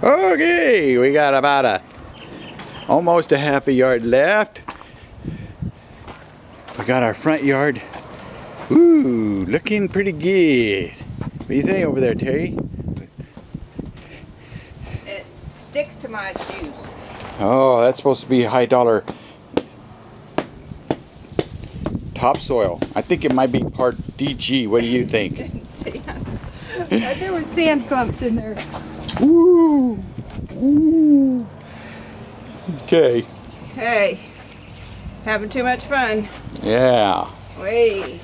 Okay, we got about a almost a half a yard left. We got our front yard. Ooh, looking pretty good. What do you think over there, Terry? It sticks to my shoes. Oh, that's supposed to be high dollar topsoil. I think it might be part DG. What do you think? Didn't see it. There was sand clumps in there. Woo! Woo! Okay. Hey, having too much fun. Yeah. Wait.